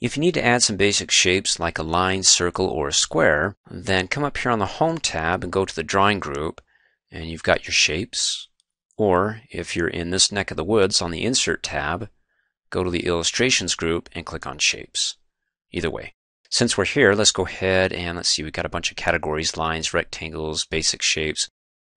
If you need to add some basic shapes like a line, circle, or a square, then come up here on the Home tab and go to the Drawing group, and you've got your shapes. Or if you're in this neck of the woods on the Insert tab, go to the Illustrations group and click on Shapes. Either way. Since we're here, let's go ahead and let's see, we've got a bunch of categories, lines, rectangles, basic shapes.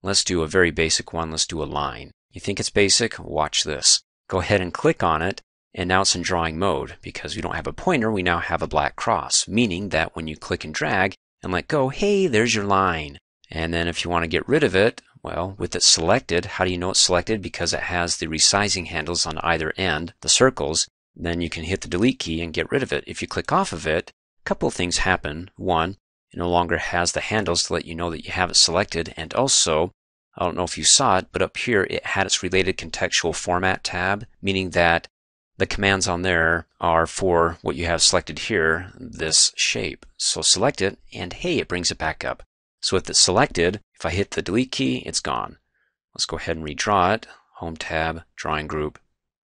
Let's do a very basic one. Let's do a line. You think it's basic? Watch this. Go ahead and click on it, and now it's in drawing mode. Because we don't have a pointer, we now have a black cross, meaning that when you click and drag and let go, hey, there's your line. And then if you want to get rid of it, well, with it selected, how do you know it's selected? Because it has the resizing handles on either end, the circles, then you can hit the delete key and get rid of it. If you click off of it, a couple of things happen. One, it no longer has the handles to let you know that you have it selected. And also, I don't know if you saw it, but up here it had its related contextual format tab, meaning that the commands on there are for what you have selected here, this shape. So select it, and hey, it brings it back up. So with it selected, if I hit the delete key, it's gone. Let's go ahead and redraw it. Home tab, Drawing Group,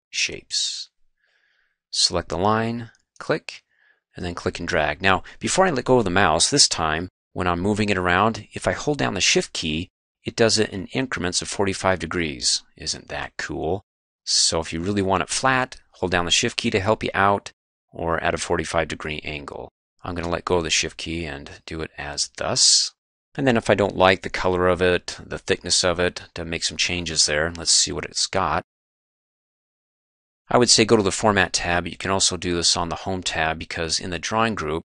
Shapes. Select the line, click, and then click and drag. Now, before I let go of the mouse, this time, when I'm moving it around, if I hold down the Shift key, it does it in increments of 45 degrees. Isn't that cool? So if you really want it flat, hold down the Shift key to help you out, or at a 45 degree angle. I'm going to let go of the Shift key and do it as thus. And then if I don't like the color of it, the thickness of it, to make some changes there, let's see what it's got. I would say go to the Format tab. You can also do this on the Home tab because in the Drawing group,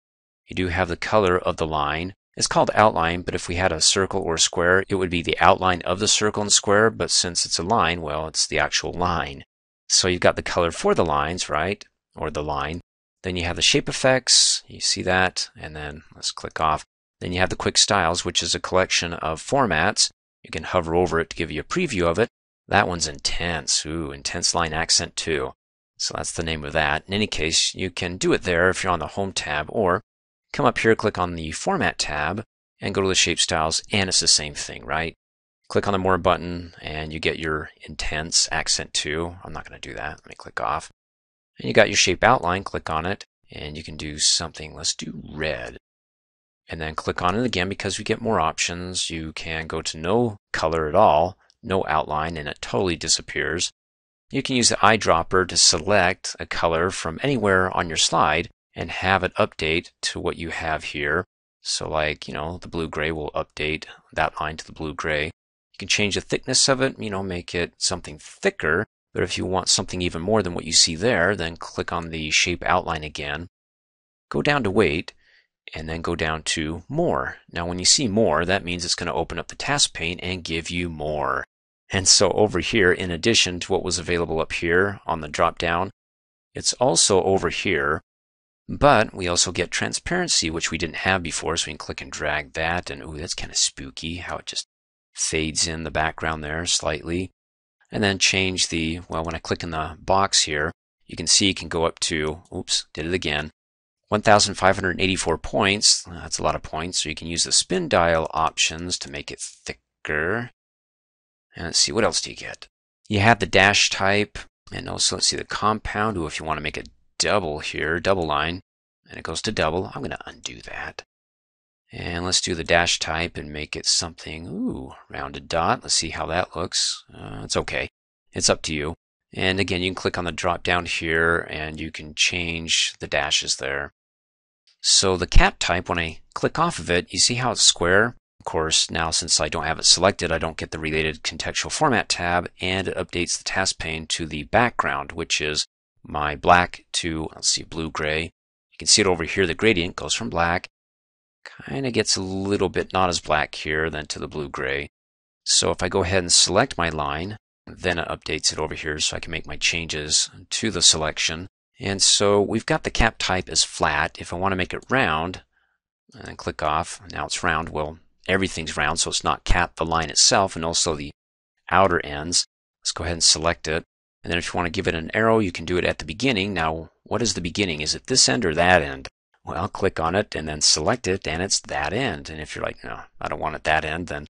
you do have the color of the line. It's called outline, but if we had a circle or a square, it would be the outline of the circle and square, but since it's a line, well, it's the actual line. So you've got the color for the lines, right? Or the line. Then you have the shape effects, you see that, and then let's click off. Then you have the quick styles, which is a collection of formats. You can hover over it to give you a preview of it. That one's intense. Ooh, intense line accent too. So that's the name of that. In any case, you can do it there if you're on the Home tab, or come up here, click on the Format tab, and go to the Shape Styles, and it's the same thing, right? Click on the More button, and you get your intense accent too. I'm not going to do that. Let me click off. And you got your shape outline. Click on it, and you can do something. Let's do red. And then click on it again because we get more options. You can go to no color at all no outline, and it totally disappears. You can use the eyedropper to select a color from anywhere on your slide and have it update to what you have here. So like, you know, the blue-gray will update that line to the blue-gray. You can change the thickness of it, you know, make it something thicker. But if you want something even more than what you see there, then click on the shape outline again. Go down to weight and then go down to more. Now when you see more, that means it's going to open up the task pane and give you more. And so over here, in addition to what was available up here on the drop down, it's also over here, but we also get transparency, which we didn't have before. So we can click and drag that. And ooh, that's kind of spooky how it just fades in the background there slightly. And then change the, well, when I click in the box here, you can see it can go up to, oops, did it again, 1,584 points. That's a lot of points. So you can use the spin dial options to make it thicker. And let's see, what else do you get? You have the dash type, and also let's see the compound. Ooh, if you want to make a double here, double line, and it goes to double, I'm going to undo that. And let's do the dash type and make it something, ooh, rounded dot. Let's see how that looks. Uh, it's okay. It's up to you. And again, you can click on the drop down here and you can change the dashes there. So the cap type, when I click off of it, you see how it's square? Of course, now since I don't have it selected, I don't get the related contextual format tab, and it updates the task pane to the background, which is my black to, let's see, blue-gray. You can see it over here, the gradient goes from black, kind of gets a little bit not as black here than to the blue-gray. So if I go ahead and select my line, then it updates it over here so I can make my changes to the selection. And so we've got the cap type as flat. If I want to make it round, and click off, now it's round, well, everything's round, so it's not capped the line itself and also the outer ends. Let's go ahead and select it. And then if you want to give it an arrow, you can do it at the beginning. Now, what is the beginning? Is it this end or that end? Well, click on it and then select it, and it's that end. And if you're like, no, I don't want it that end, then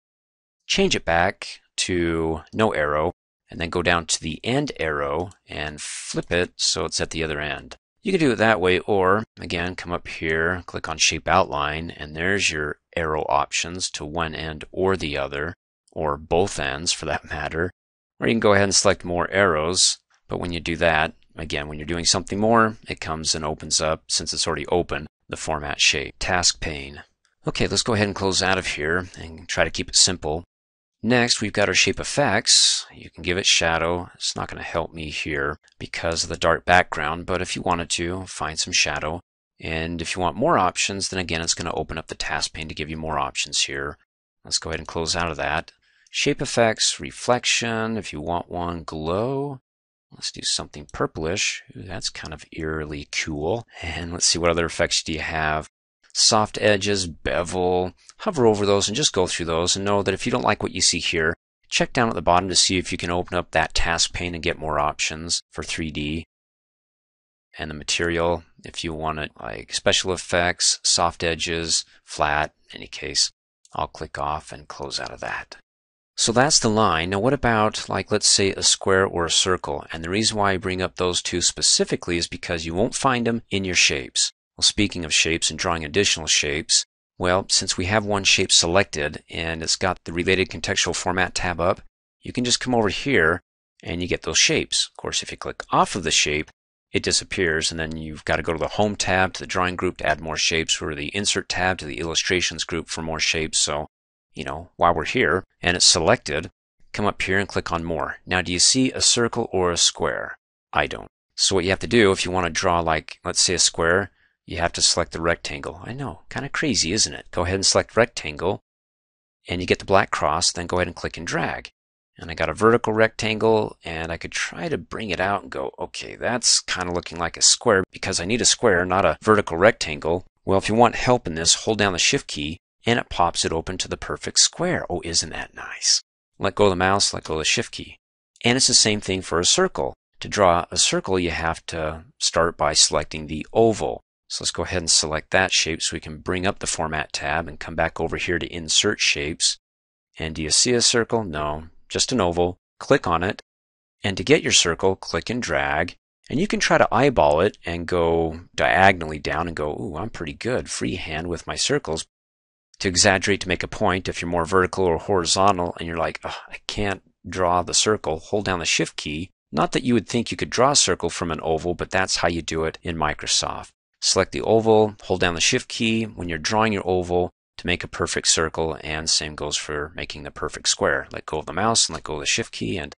change it back to no arrow, and then go down to the end arrow and flip it so it's at the other end. You can do it that way, or again, come up here, click on Shape Outline, and there's your arrow options to one end or the other, or both ends for that matter. Or you can go ahead and select more arrows, but when you do that, again, when you're doing something more, it comes and opens up, since it's already open, the format shape. Task pane. Okay, let's go ahead and close out of here and try to keep it simple. Next, we've got our shape effects. You can give it shadow. It's not going to help me here because of the dark background, but if you wanted to, find some shadow. And if you want more options, then again, it's going to open up the task pane to give you more options here. Let's go ahead and close out of that. Shape effects, reflection, if you want one, glow. Let's do something purplish. Ooh, that's kind of eerily cool. And let's see what other effects do you have soft edges, bevel, hover over those and just go through those and know that if you don't like what you see here, check down at the bottom to see if you can open up that task pane and get more options for 3D. And the material, if you want it like special effects, soft edges, flat, any case, I'll click off and close out of that. So that's the line. Now what about like let's say a square or a circle? And the reason why I bring up those two specifically is because you won't find them in your shapes. Well, speaking of shapes and drawing additional shapes, well, since we have one shape selected and it's got the related contextual format tab up, you can just come over here and you get those shapes. Of course, if you click off of the shape, it disappears and then you've got to go to the Home tab to the Drawing group to add more shapes or the Insert tab to the Illustrations group for more shapes. So, you know, while we're here and it's selected, come up here and click on More. Now, do you see a circle or a square? I don't. So what you have to do if you want to draw like, let's say a square, you have to select the rectangle. I know, kind of crazy, isn't it? Go ahead and select rectangle, and you get the black cross, then go ahead and click and drag. And I got a vertical rectangle, and I could try to bring it out and go, okay, that's kind of looking like a square because I need a square, not a vertical rectangle. Well, if you want help in this, hold down the Shift key, and it pops it open to the perfect square. Oh, isn't that nice? Let go of the mouse, let go of the Shift key. And it's the same thing for a circle. To draw a circle, you have to start by selecting the oval. So let's go ahead and select that shape so we can bring up the Format tab and come back over here to Insert Shapes. And do you see a circle? No, just an oval. Click on it. And to get your circle, click and drag. And you can try to eyeball it and go diagonally down and go, ooh, I'm pretty good freehand with my circles. To exaggerate to make a point, if you're more vertical or horizontal and you're like, I can't draw the circle, hold down the Shift key. Not that you would think you could draw a circle from an oval, but that's how you do it in Microsoft. Select the oval, hold down the shift key when you're drawing your oval to make a perfect circle and same goes for making the perfect square. Let go of the mouse and let go of the shift key and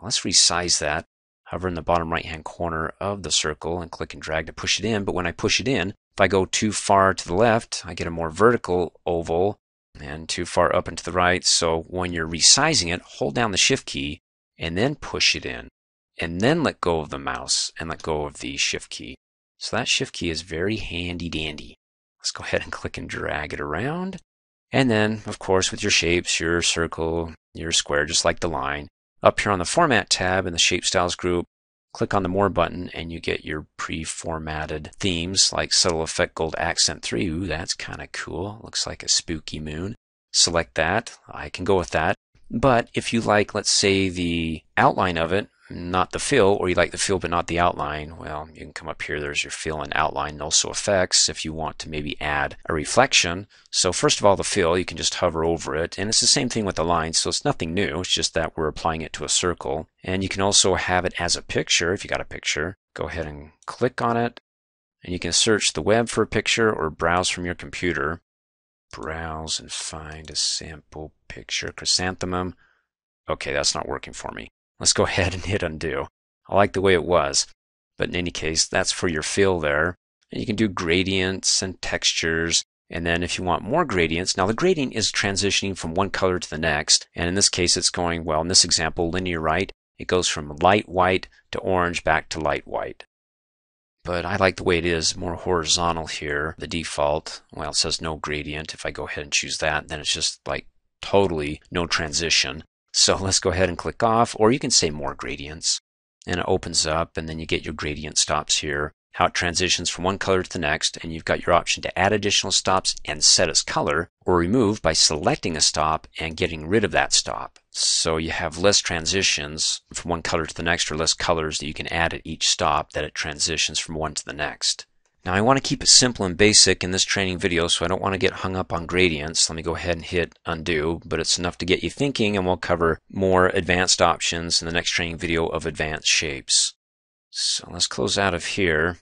let's resize that. Hover in the bottom right hand corner of the circle and click and drag to push it in. But when I push it in, if I go too far to the left, I get a more vertical oval and too far up and to the right. So when you're resizing it, hold down the shift key and then push it in and then let go of the mouse and let go of the shift key. So that shift key is very handy dandy. Let's go ahead and click and drag it around. And then, of course, with your shapes, your circle, your square, just like the line, up here on the Format tab in the Shape Styles group, click on the More button and you get your pre-formatted themes like Subtle Effect Gold Accent 3. Ooh, that's kind of cool. Looks like a spooky moon. Select that. I can go with that. But if you like, let's say, the outline of it, not the fill, or you like the fill but not the outline, well, you can come up here. There's your fill and outline, and also effects if you want to maybe add a reflection. So first of all, the fill, you can just hover over it, and it's the same thing with the line, so it's nothing new. It's just that we're applying it to a circle. And you can also have it as a picture if you got a picture. Go ahead and click on it, and you can search the web for a picture or browse from your computer. Browse and find a sample picture. Chrysanthemum. Okay, that's not working for me. Let's go ahead and hit undo. I like the way it was. But in any case, that's for your fill there. And you can do gradients and textures. And then if you want more gradients, now the gradient is transitioning from one color to the next. And in this case, it's going, well, in this example, linear right. It goes from light white to orange back to light white. But I like the way it is more horizontal here. The default, well, it says no gradient. If I go ahead and choose that, then it's just like totally no transition. So let's go ahead and click off, or you can say more gradients. And it opens up, and then you get your gradient stops here, how it transitions from one color to the next, and you've got your option to add additional stops and set its color, or remove by selecting a stop and getting rid of that stop. So you have less transitions from one color to the next or less colors that you can add at each stop that it transitions from one to the next. Now I want to keep it simple and basic in this training video so I don't want to get hung up on gradients. Let me go ahead and hit undo, but it's enough to get you thinking and we'll cover more advanced options in the next training video of advanced shapes. So let's close out of here.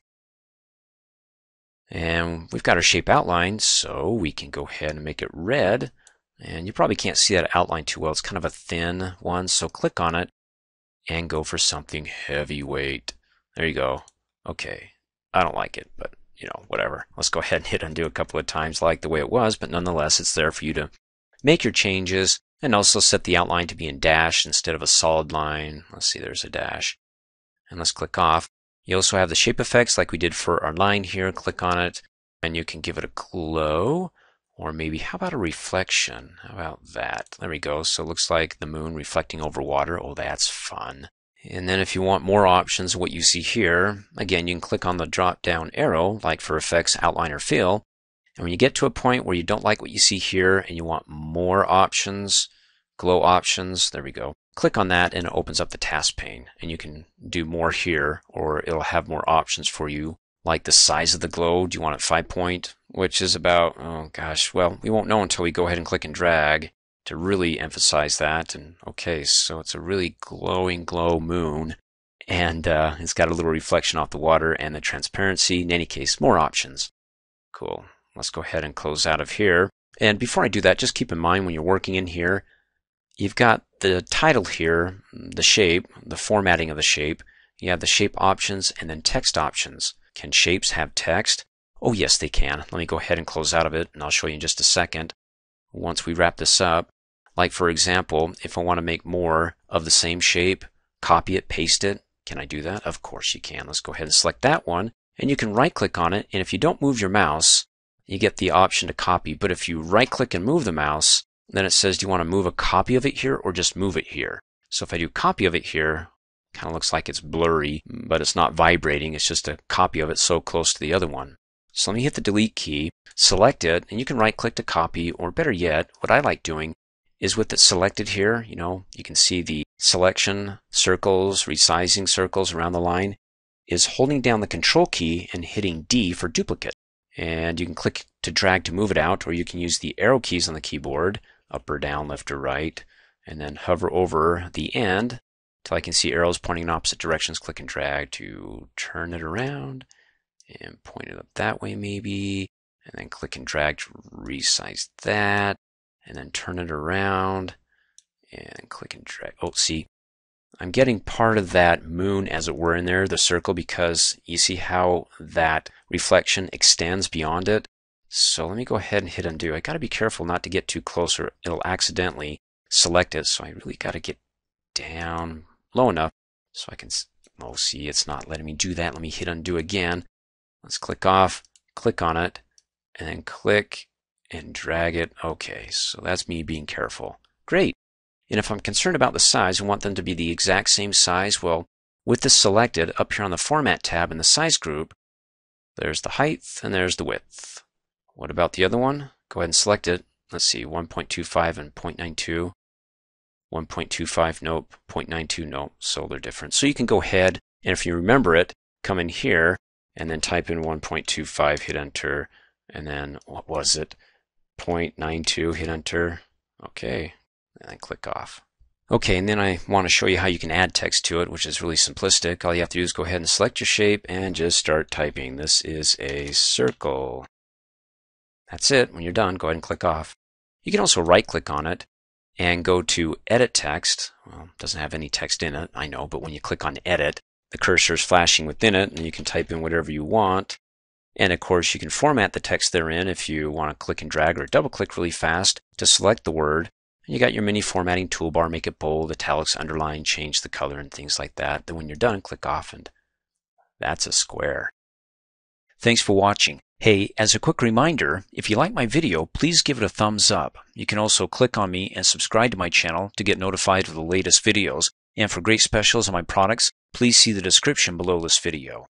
And we've got our shape outline, so we can go ahead and make it red. And you probably can't see that outline too well. It's kind of a thin one, so click on it and go for something heavyweight. There you go. Okay, I don't like it, but you know, whatever. Let's go ahead and hit undo a couple of times like the way it was, but nonetheless, it's there for you to make your changes and also set the outline to be in dash instead of a solid line. Let's see, there's a dash. And let's click off. You also have the shape effects like we did for our line here. Click on it and you can give it a glow or maybe, how about a reflection? How about that? There we go. So it looks like the moon reflecting over water. Oh, that's fun. And then if you want more options, what you see here, again, you can click on the drop down arrow, like for effects, outline, or fill. And when you get to a point where you don't like what you see here and you want more options, glow options, there we go. Click on that and it opens up the task pane and you can do more here or it'll have more options for you like the size of the glow. Do you want it five point, which is about, oh gosh, well, we won't know until we go ahead and click and drag to really emphasize that. And okay, so it's a really glowing glow moon and uh, it's got a little reflection off the water and the transparency. In any case, more options. Cool. Let's go ahead and close out of here. And before I do that, just keep in mind when you're working in here, you've got the title here, the shape, the formatting of the shape. You have the shape options and then text options. Can shapes have text? Oh yes, they can. Let me go ahead and close out of it, and I'll show you in just a second. Once we wrap this up, like for example, if I want to make more of the same shape, copy it, paste it, can I do that? Of course you can. Let's go ahead and select that one, and you can right click on it, and if you don't move your mouse, you get the option to copy. But if you right click and move the mouse, then it says, do you want to move a copy of it here or just move it here? So if I do copy of it here, Kind of looks like it's blurry, but it's not vibrating. It's just a copy of it so close to the other one. So let me hit the delete key, select it, and you can right click to copy, or better yet, what I like doing is with it selected here, you know, you can see the selection circles, resizing circles around the line, is holding down the control key and hitting D for duplicate. And you can click to drag to move it out, or you can use the arrow keys on the keyboard, up or down, left or right, and then hover over the end till I can see arrows pointing in opposite directions. Click and drag to turn it around and point it up that way maybe. And then click and drag to resize that. And then turn it around and click and drag. Oh, see, I'm getting part of that moon as it were in there, the circle, because you see how that reflection extends beyond it. So let me go ahead and hit undo. I got to be careful not to get too close or it'll accidentally select it. So I really got to get down low enough so I can, oh, see, it's not letting me do that. Let me hit undo again. Let's click off, click on it, and then click and drag it. Okay, so that's me being careful. Great. And if I'm concerned about the size and want them to be the exact same size, well, with this selected, up here on the Format tab in the Size group, there's the height and there's the width. What about the other one? Go ahead and select it. Let's see, 1.25 and 0.92. 1.25 nope, 0.92 nope, so they're different. So you can go ahead and if you remember it, come in here and then type in 1.25, hit enter, and then what was it? 0.92, hit enter. Okay, and then click off. Okay, and then I want to show you how you can add text to it, which is really simplistic. All you have to do is go ahead and select your shape and just start typing. This is a circle. That's it. When you're done, go ahead and click off. You can also right click on it and go to edit text. Well, it doesn't have any text in it, I know, but when you click on edit, the cursor is flashing within it and you can type in whatever you want. And of course, you can format the text therein if you want to click and drag or double click really fast to select the word. And you got your mini formatting toolbar, make it bold, italics, underline, change the color and things like that. Then when you're done, click off and that's a square. Thanks for watching. Hey, as a quick reminder, if you like my video, please give it a thumbs up. You can also click on me and subscribe to my channel to get notified of the latest videos. And for great specials on my products, please see the description below this video.